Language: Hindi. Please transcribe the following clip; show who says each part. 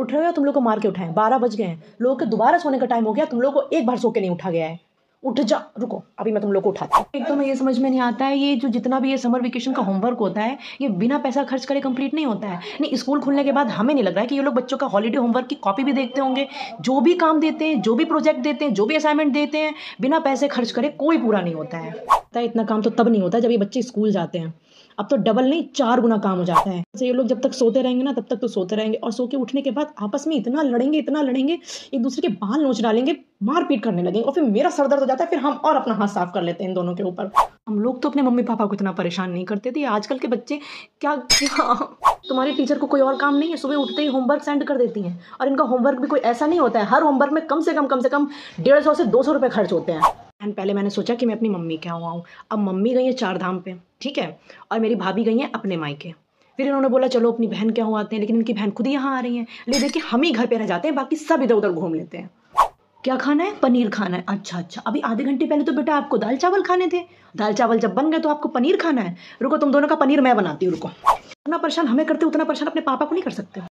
Speaker 1: उठ रहे हो तुम लोग को मार के उठाएँ? बारह बज गए हैं। लोगों के दोबारा सोने का टाइम हो गया। तुम लोग को एक बार सो के नहीं उठा गया है। उठ जा, रुको। अभी मैं तुम लोग को उठाती हूँ। एक तो मैं ये समझ में नहीं आता है, ये जो जितना भी ये समर वेकेशन का होमवर्क होता है, ये बिना पैसा खर्च करे कंप्लीट नहीं होता है। नहीं स्कूल खुलने के बाद हमें नहीं लग रहा है कि ये लोग बच्चों का हॉलीडे होमवर्क की कॉपी भी देखते होंगे। जो भी काम देते हैं, जो भी प्रोजेक्ट देते हैं, जो भी असाइनमेंट देते हैं, बिना पैसे खर्च करे कोई पूरा नहीं होता है। इतना काम तो तब नहीं होता जब ये बच्चे स्कूल जाते हैं। अब तो डबल नहीं, चार गुना काम हो जाता है। ये लोग जब तक सोते रहेंगे ना, तब तक तो सोते रहेंगे और सो के उठने के बाद आपस में इतना लड़ेंगे इतना लड़ेंगे, एक दूसरे के बाल नोच डालेंगे, मारपीट करने लगेंगे और फिर मेरा सर दर्द हो जाता है, फिर हम और अपना हाथ साफ़ कर लेते हैं इन दोनों के ऊपर। हम लोग तो अपने मम्मी पापा को इतना परेशान नहीं करते थे। आजकल के बच्चे क्या क्या? तुम्हारी टीचर को कोई और काम नहीं है, सुबह उठते ही होमवर्क सेंड कर देती हैं। और इनका होमवर्क भी कोई ऐसा नहीं होता है। हर होमवर्क में कम से कम कम से कम डेढ़ सौ से दो सौ रुपये खर्च होते हैं। एंड पहले मैंने सोचा कि मैं अपनी मम्मी के यहाँ आऊँ। अब मम्मी गई है चार धाम पे, ठीक है? और मेरी भाभी गई है अपने मायके। फिर इन्होंने बोला, चलो, अपनी बहन के यहाँ आते हैं। लेकिन इनकी बहन खुद ही यहाँ आ रही है। ले, देखिए, हम ही घर पे रह जाते हैं, बाकी सब इधर उधर घूम लेते हैं। क्या खाना है? पनीर खाना है। अच्छा अच्छा। अभी आधे घंटे पहले तो बेटा आपको दाल चावल खाने थे। दाल चावल जब बन गए तो आपको पनीर खाना है। रुको, तुम दोनों का पनीर मैं बनाती हूँ, रुको। उतना परेशान हमें करते उतना परेशान अपने पापा को नहीं कर सकते।